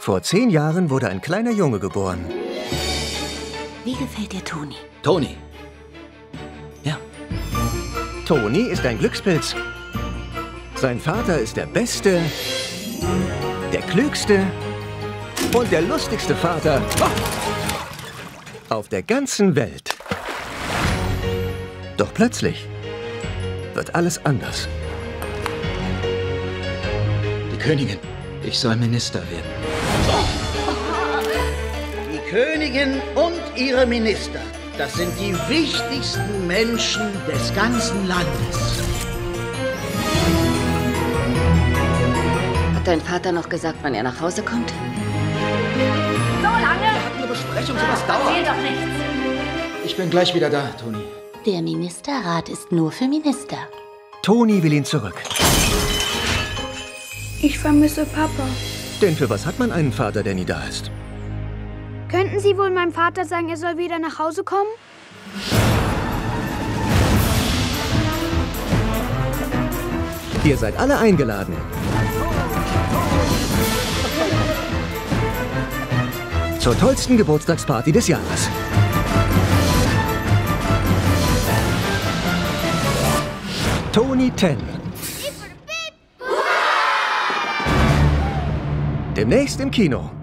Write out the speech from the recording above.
Vor zehn Jahren wurde ein kleiner Junge geboren. Wie gefällt dir Toni? Toni. Ja. Toni ist ein Glückspilz. Sein Vater ist der beste, der klügste und der lustigste Vater auf der ganzen Welt. Doch plötzlich wird alles anders. Die Königin. Ich soll Minister werden. Die Königin und ihre Minister, das sind die wichtigsten Menschen des ganzen Landes. Hat dein Vater noch gesagt, wann er nach Hause kommt? So lange? Wir hatten eine Besprechung, sowas Erzähl dauert. doch nichts. Ich bin gleich wieder da, Toni. Der Ministerrat ist nur für Minister. Toni will ihn zurück. Ich vermisse Papa. Denn für was hat man einen Vater, der nie da ist? Könnten Sie wohl meinem Vater sagen, er soll wieder nach Hause kommen? Ihr seid alle eingeladen. Zur tollsten Geburtstagsparty des Jahres. Tony Ten. Demnächst im Kino.